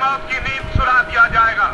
मौत की नींद सुरा दिया जाएगा।